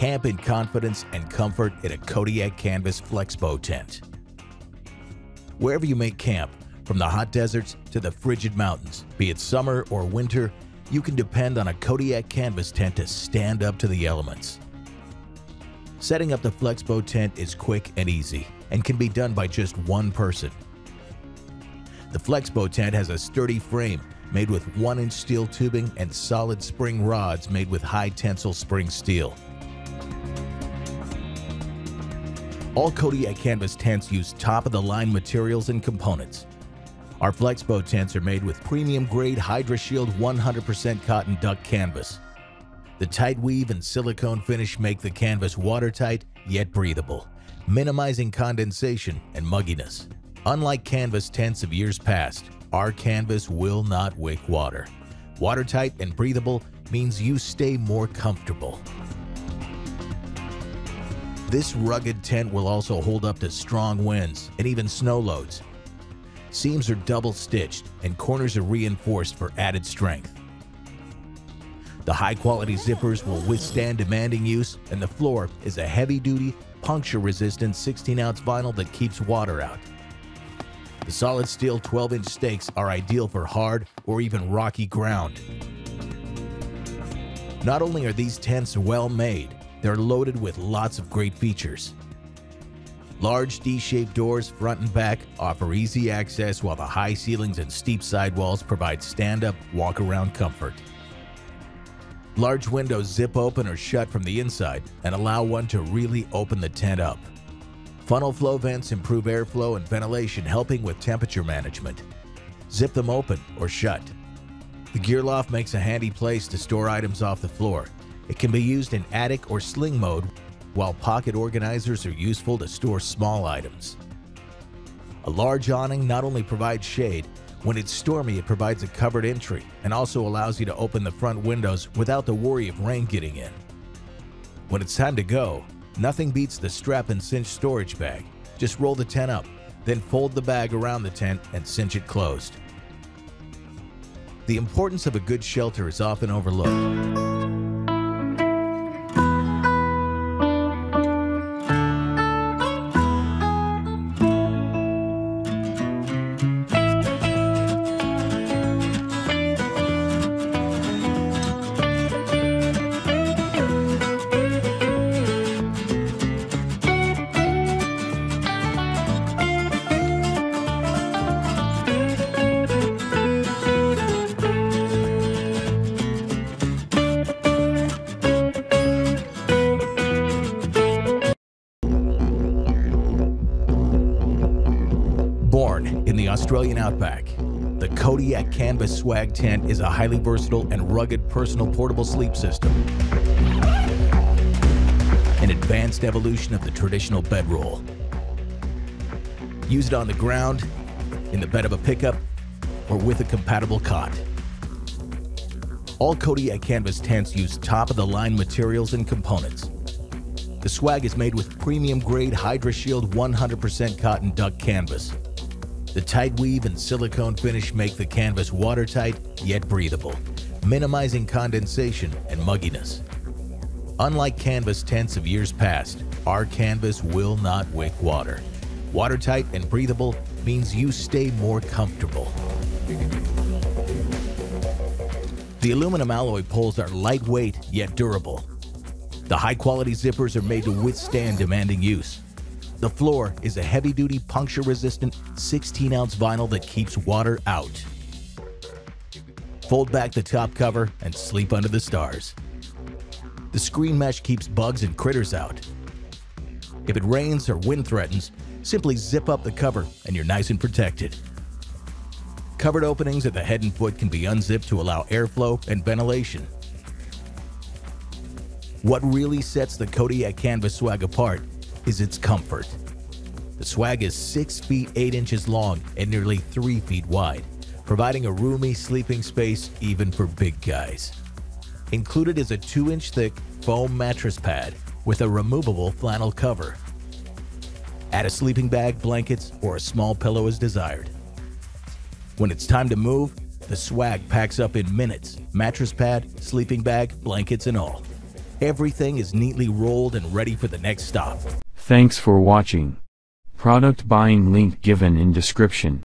Camp in confidence and comfort in a Kodiak Canvas Flexbow tent. Wherever you make camp, from the hot deserts to the frigid mountains, be it summer or winter, you can depend on a Kodiak Canvas tent to stand up to the elements. Setting up the Flexbow tent is quick and easy and can be done by just one person. The Flexbow tent has a sturdy frame made with 1-inch steel tubing and solid spring rods made with high tensile spring steel. All Kodiak Canvas tents use top-of-the-line materials and components. Our Flexbow tents are made with premium-grade HydraShield 100% cotton duck canvas. The tight weave and silicone finish make the canvas watertight yet breathable, minimizing condensation and mugginess. Unlike canvas tents of years past, our canvas will not wick water. Watertight and breathable means you stay more comfortable. This rugged tent will also hold up to strong winds and even snow loads. Seams are double stitched and corners are reinforced for added strength. The high quality zippers will withstand demanding use and the floor is a heavy duty, puncture resistant 16 ounce vinyl that keeps water out. The solid steel 12 inch stakes are ideal for hard or even rocky ground. Not only are these tents well made, they're loaded with lots of great features. Large D-shaped doors front and back offer easy access while the high ceilings and steep sidewalls provide stand-up, walk-around comfort. Large windows zip open or shut from the inside and allow one to really open the tent up. Funnel flow vents improve airflow and ventilation helping with temperature management. Zip them open or shut. The gear loft makes a handy place to store items off the floor it can be used in attic or sling mode, while pocket organizers are useful to store small items. A large awning not only provides shade, when it's stormy it provides a covered entry and also allows you to open the front windows without the worry of rain getting in. When it's time to go, nothing beats the strap and cinch storage bag. Just roll the tent up, then fold the bag around the tent and cinch it closed. The importance of a good shelter is often overlooked. Australian outback. The Kodiak Canvas Swag Tent is a highly versatile and rugged personal portable sleep system. An advanced evolution of the traditional bedroll. Use it on the ground, in the bed of a pickup, or with a compatible cot. All Kodiak Canvas tents use top-of-the-line materials and components. The swag is made with premium-grade HydraShield 100% cotton duck canvas the tight weave and silicone finish make the canvas watertight yet breathable, minimizing condensation and mugginess. Unlike canvas tents of years past, our canvas will not wick water. Watertight and breathable means you stay more comfortable. The aluminum alloy poles are lightweight yet durable. The high-quality zippers are made to withstand demanding use. The floor is a heavy-duty puncture-resistant 16-ounce vinyl that keeps water out. Fold back the top cover and sleep under the stars. The screen mesh keeps bugs and critters out. If it rains or wind threatens, simply zip up the cover and you're nice and protected. Covered openings at the head and foot can be unzipped to allow airflow and ventilation. What really sets the Kodiak Canvas swag apart is its comfort. The swag is 6 feet 8 inches long and nearly 3 feet wide, providing a roomy sleeping space even for big guys. Included is a 2 inch thick foam mattress pad with a removable flannel cover. Add a sleeping bag, blankets, or a small pillow as desired. When it's time to move, the swag packs up in minutes, mattress pad, sleeping bag, blankets, and all. Everything is neatly rolled and ready for the next stop. Thanks for watching. Product buying link given in description.